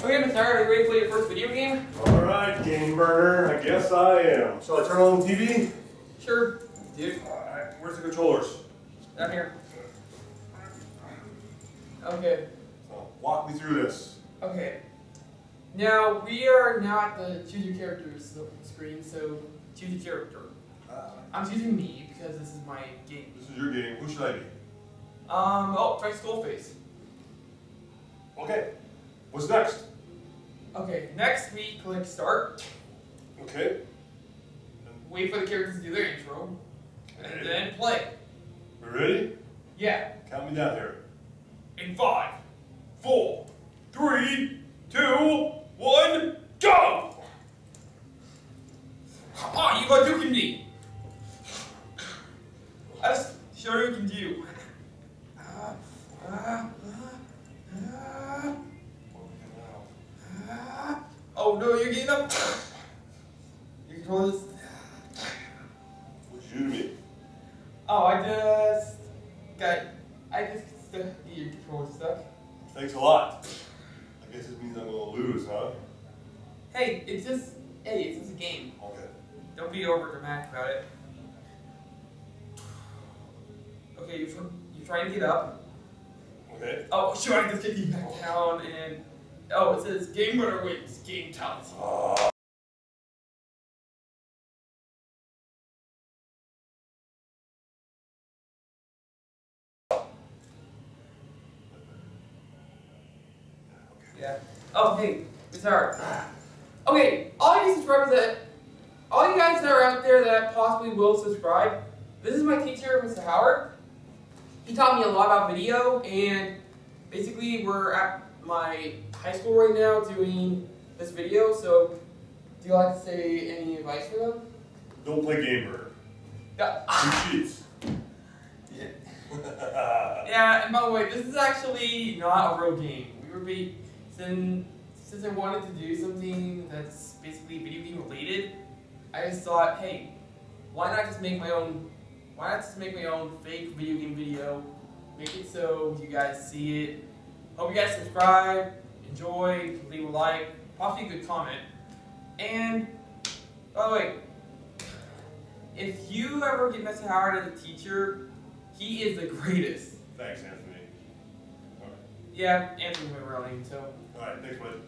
Okay, Mr. Howard, are you ready to play your first video game? Alright, game burner, I guess I am. Shall I turn on the TV? Sure. Dude, Alright, where's the controllers? down here. Okay. So, walk me through this. Okay. Now, we are now at the choose your characters screen, so choose your character. Uh, I'm choosing me because this is my game. this is your game. Who should I be? Um, oh, try Skullface. Okay. What's next? Okay, next we click start, Okay. wait for the characters to do their intro, and then play. We ready? Yeah. Count me down here. In five, four, three, two, one, go! Ah, you got Duke me. Let's show you can do. Ah, ah, ah, ah, ah. Oh no, you're getting up. You control this. What'd you do to me? Oh, I just got. I just stuck. Your controller stuck. Thanks a lot. I guess this means I'm gonna lose, huh? Hey, it's just. Hey, it's just a game. Okay. Don't be over dramatic about it. Okay, you're, trying to get up. Okay. Oh, shoot, I just kicked you back oh. down and. Oh, it says game winner wins, game talent. Uh, Yeah. Oh, hey, it's hard. Okay, all you subscribers that. All you guys that are out there that possibly will subscribe, this is my teacher, Mr. Howard. He taught me a lot about video, and basically, we're at my high school right now doing this video. So, do you like to say any advice for them? don't play Gamer. Yeah. Two cheats. Yeah. Yeah, and by the way, this is actually not a real game. We were be since since I wanted to do something that's basically video game related, I just thought, hey, why not just make my own why not just make my own fake video game video, make it so you guys see it. Hope you guys subscribe, enjoy, leave a like, possibly a good comment. And by the way, if you ever get Mr. Howard as a teacher, he is the greatest. Thanks, Anthony. Alright. Yeah, Anthony's my real name, so. Alright, thanks, bud.